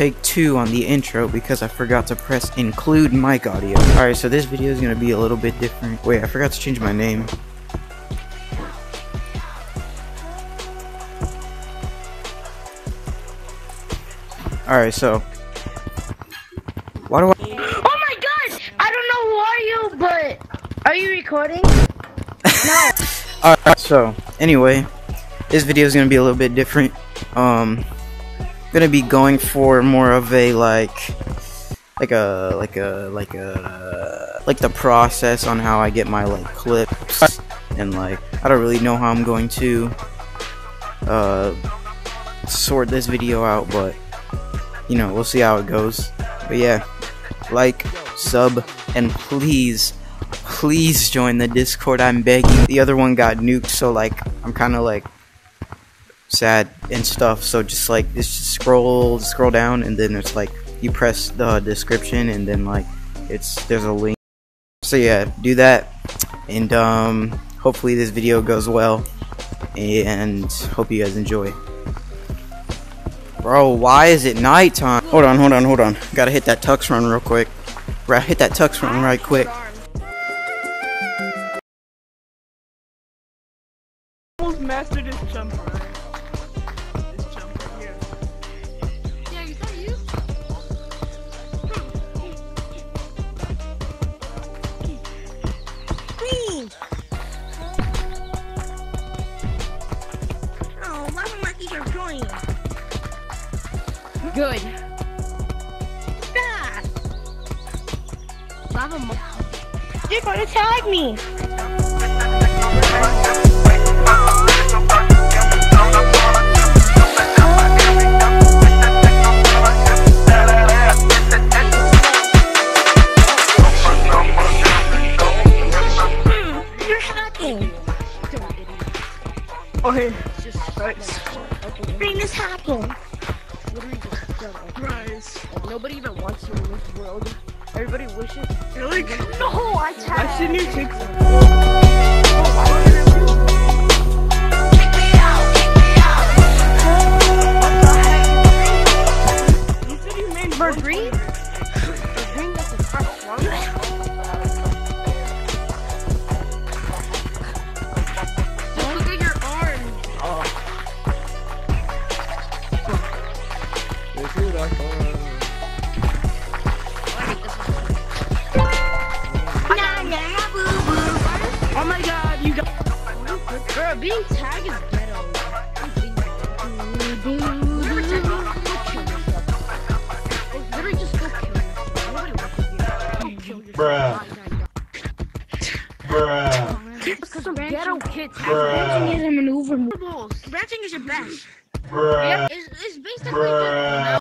take two on the intro because I forgot to press include mic audio. Alright, so this video is going to be a little bit different. Wait, I forgot to change my name. Alright, so. Why do I. Oh my gosh! I don't know who are you, but are you recording? no. Alright, so, anyway, this video is going to be a little bit different. Um, gonna be going for more of a like like a like a like a like the process on how I get my like clips and like I don't really know how I'm going to uh sort this video out but you know we'll see how it goes. But yeah like sub and please please join the discord. I'm begging. The other one got nuked so like I'm kind of like sad and stuff. So just like just scroll scroll down and then it's like you press the description and then like it's there's a link. So yeah, do that and um hopefully this video goes well and hope you guys enjoy. Bro, why is it nighttime? Hold on, hold on, hold on. Gotta hit that tux run real quick. Right, hit that tux run right quick. Almost mastered this jump right? You're gonna tag me! Rise. Like, nobody even wants you in this world. Everybody wishes. You're like, No, I I tagged! shouldn't you take You said you made For one green? Bro, being tagged is ghetto. Literally, just go kill yourself. Like, literally just go kill yourself. Nobody wants to do that. Go kill yourself. Bruh. Bruh. Because some ghetto kids Bruh. is a maneuver. Branching is your best. Bruh. It's, it's basically Bruh.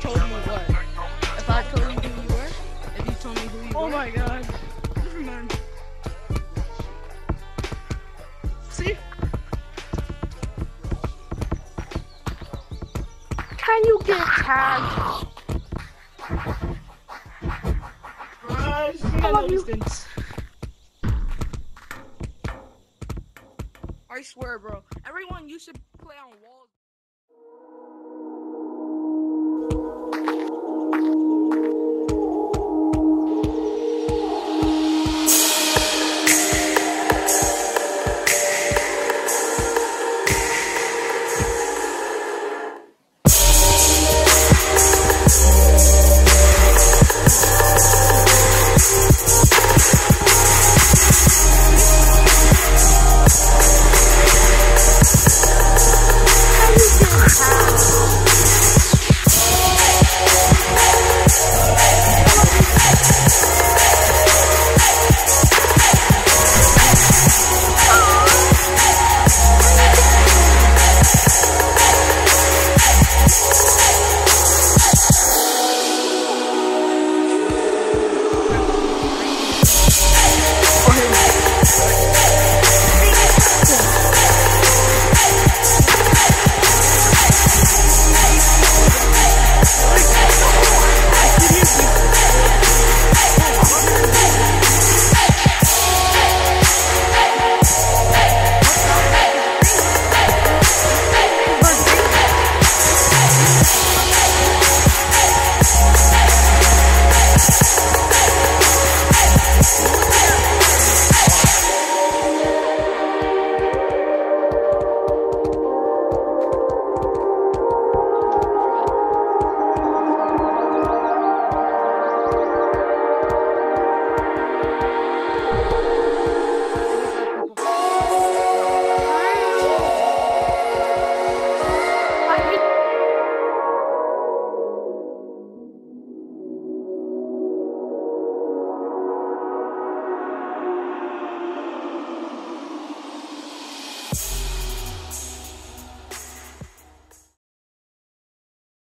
told you what? If I told you who you were? If you told me who you oh were? Oh my god. See? Can you get tagged? You. I swear, bro. Everyone, you should play on wall.